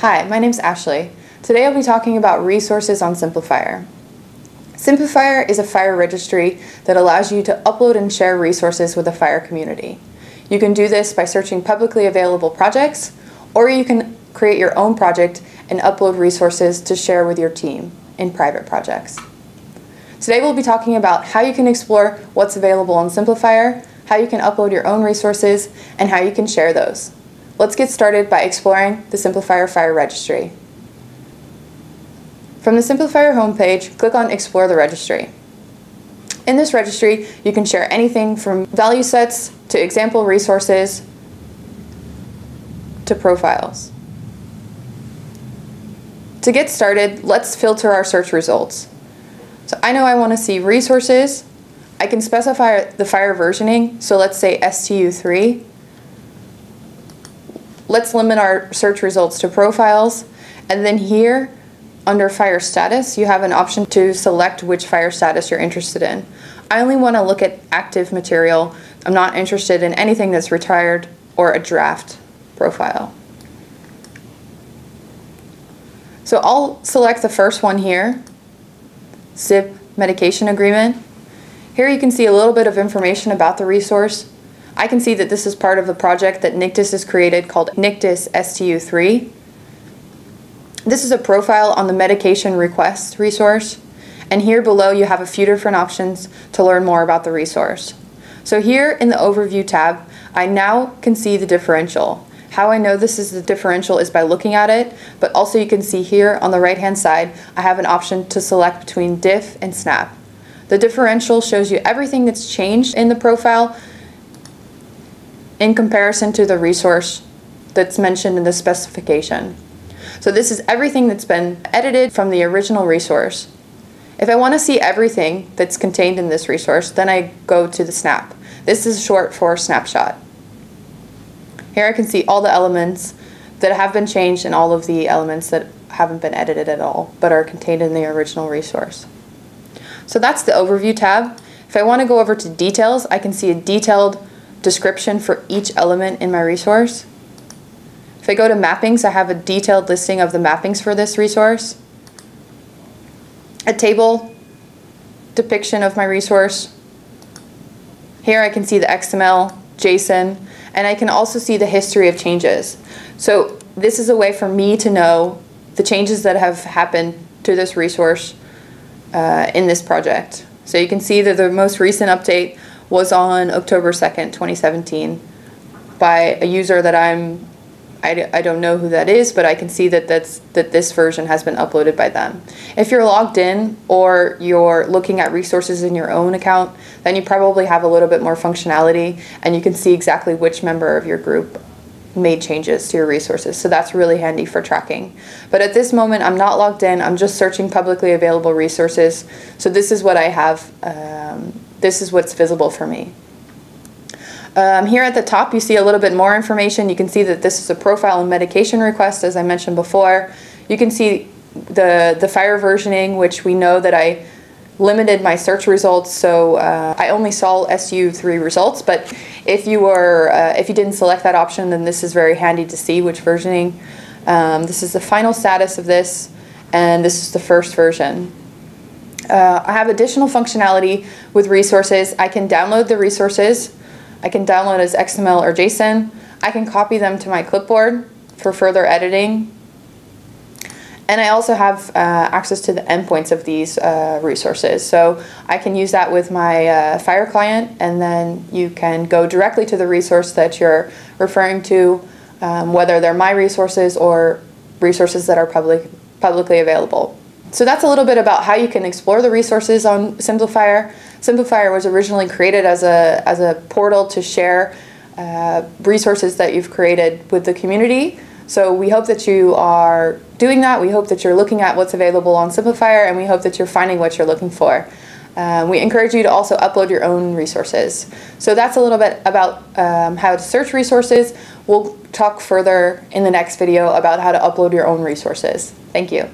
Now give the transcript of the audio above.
Hi, my name is Ashley. Today I'll be talking about resources on Simplifier. Simplifier is a FHIR registry that allows you to upload and share resources with the FHIR community. You can do this by searching publicly available projects, or you can create your own project and upload resources to share with your team in private projects. Today we'll be talking about how you can explore what's available on Simplifier, how you can upload your own resources, and how you can share those. Let's get started by exploring the Simplifier FHIR Registry. From the Simplifier homepage, click on Explore the Registry. In this registry, you can share anything from value sets to example resources to profiles. To get started, let's filter our search results. So I know I want to see resources. I can specify the FHIR versioning, so let's say STU3 let's limit our search results to profiles. And then here, under FHIR status, you have an option to select which FHIR status you're interested in. I only want to look at active material. I'm not interested in anything that's retired or a draft profile. So I'll select the first one here, zib medication agreement. Here you can see a little bit of information about the resource. I can see that this is part of the project that Nictiz has created called Nictiz STU3. This is a profile on the medication request resource. And here below you have a few different options to learn more about the resource. So here in the overview tab, I now can see the differential. How I know this is the differential is by looking at it, but also you can see here on the right hand side, I have an option to select between diff and snap. The differential shows you everything that's changed in the profile in comparison to the resource that's mentioned in the specification. So this is everything that's been edited from the original resource. If I want to see everything that's contained in this resource, then I go to the snap. This is short for snapshot. Here I can see all the elements that have been changed and all of the elements that haven't been edited at all, but are contained in the original resource. So that's the overview tab. If I want to go over to details, I can see a detailed description for each element in my resource. If I go to mappings, I have a detailed listing of the mappings for this resource. A table depiction of my resource. Here I can see the XML, JSON, and I can also see the history of changes. So this is a way for me to know the changes that have happened to this resource uh, in this project. So you can see that the most recent update was on October 2nd, 2017 by a user that I'm I, I don't know who that is, but I can see that that's that this version has been uploaded by them. If you're logged in or you're looking at resources in your own account, then you probably have a little bit more functionality and you can see exactly which member of your group made changes to your resources. So that's really handy for tracking. But at this moment, I'm not logged in. I'm just searching publicly available resources. So this is what I have um, this is what's visible for me. Um, here at the top, you see a little bit more information. You can see that this is a profile and medication request, as I mentioned before. You can see the, the FHIR versioning, which we know that I limited my search results, so uh, I only saw STU3 results, but if you were, uh, if you didn't select that option, then this is very handy to see which versioning. Um, this is the final status of this, and this is the first version. Uh, I have additional functionality with resources. I can download the resources. I can download as XML or JSON. I can copy them to my clipboard for further editing. And I also have uh, access to the endpoints of these uh, resources. So I can use that with my uh, FHIR client, and then you can go directly to the resource that you're referring to, um, whether they're my resources or resources that are public, publicly available. So that's a little bit about how you can explore the resources on Simplifier. Simplifier was originally created as a, as a portal to share uh, resources that you've created with the community. So we hope that you are doing that. We hope that you're looking at what's available on Simplifier and we hope that you're finding what you're looking for. Um, we encourage you to also upload your own resources. So that's a little bit about um, how to search resources. We'll talk further in the next video about how to upload your own resources. Thank you.